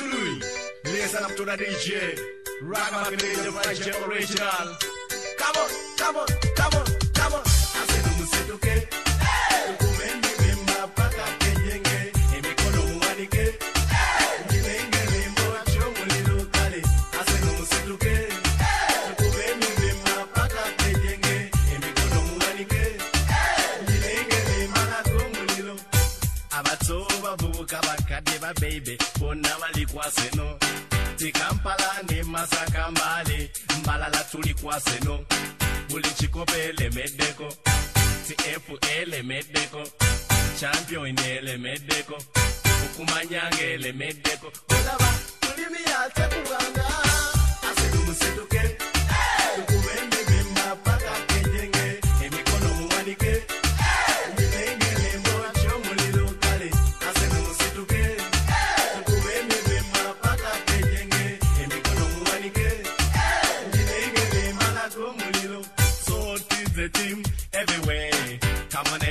Louis. Listen up to the DJ. Rock up in the original. Come on, come on, abato bavubuka bakadde ba beibe bonna bali kwaseno tikampala ne masaka mbale. Mbalala tuli kwaseno buli kikopo elemeddeko tf elemeddeko champion elemeddeko okumanyanga elemeddeko olaba tulimi yatekubwanga asedumuseduke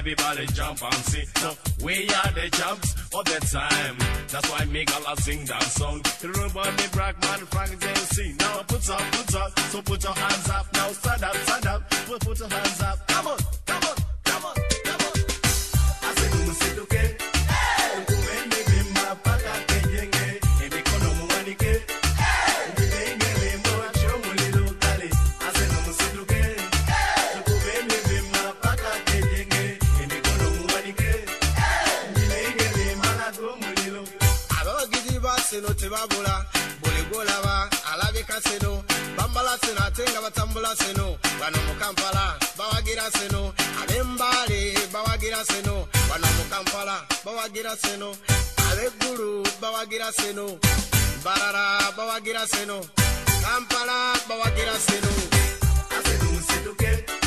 Everybody jump and sing. So we are the jumps of the time. That's why make a lot sing that song. Everybody brag man Frank sing. Now put up, put up. So put your hands up. Now stand up, stand up. Put, put your hands up. Come on, seno tebabula buli gwolaba alabika seno bambala seno ate nga batambula seno bano mu kampala bawagira seno ab'embaale bawagira seno bano mu kampala bawagira seno ab'eggulu bawagira seno barara bawagira seno kampala bawagira seno Asedumusituke.